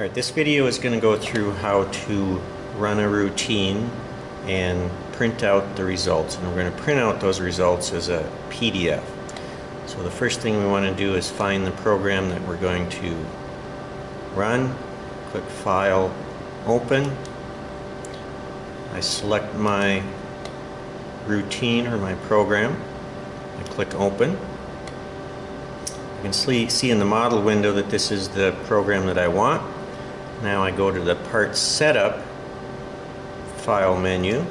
Alright, this video is going to go through how to run a routine and print out the results. And we're going to print out those results as a PDF. So the first thing we want to do is find the program that we're going to run. Click File, Open. I select my routine or my program. I click Open. You can see in the model window that this is the program that I want. Now I go to the Part Setup File menu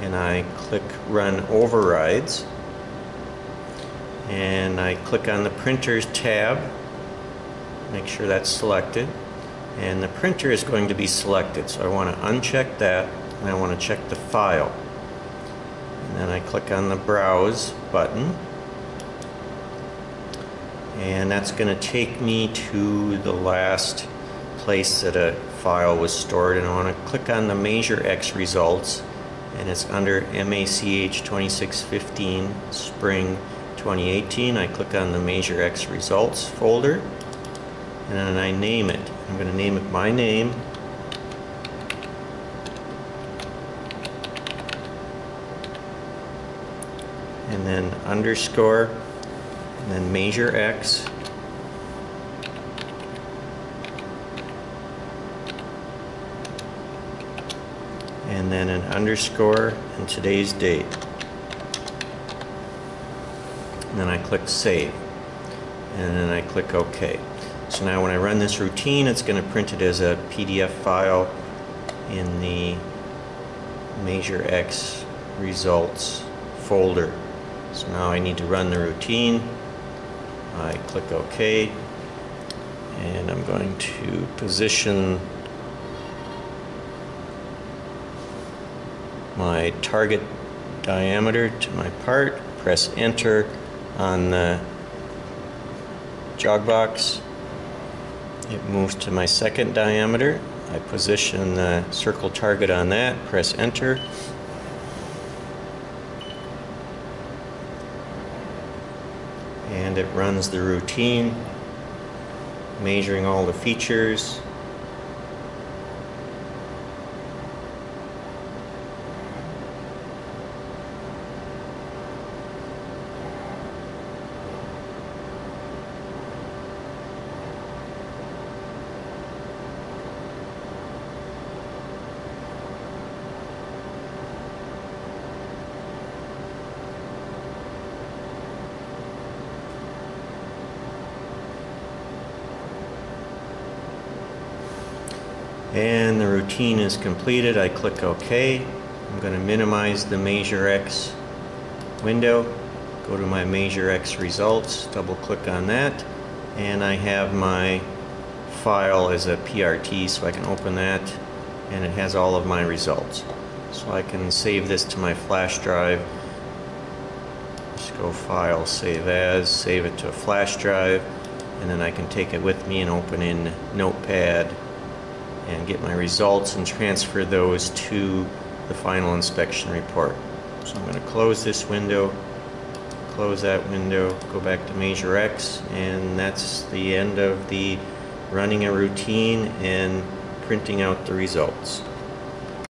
and I click Run Overrides and I click on the Printers tab make sure that's selected and the printer is going to be selected. So I want to uncheck that and I want to check the file. And then I click on the Browse button and that's going to take me to the last place that a file was stored and I want to click on the MeasureX results and it's under MACH 2615 Spring 2018. I click on the MeasureX results folder and then I name it. I'm going to name it my name and then underscore and then MeasureX and then an underscore and today's date. And then I click Save. And then I click OK. So now when I run this routine, it's going to print it as a PDF file in the MeasureX results folder. So now I need to run the routine. I click OK. And I'm going to position my target diameter to my part, press enter on the jog box. It moves to my second diameter. I position the circle target on that, press enter. And it runs the routine, measuring all the features. And the routine is completed I click OK. I'm going to minimize the MeasureX window. Go to my MeasureX results double click on that and I have my file as a PRT so I can open that and it has all of my results. So I can save this to my flash drive. Just go file save as save it to a flash drive and then I can take it with me and open in notepad and get my results and transfer those to the final inspection report. So I'm going to close this window, close that window, go back to MeasureX, and that's the end of the running a routine and printing out the results.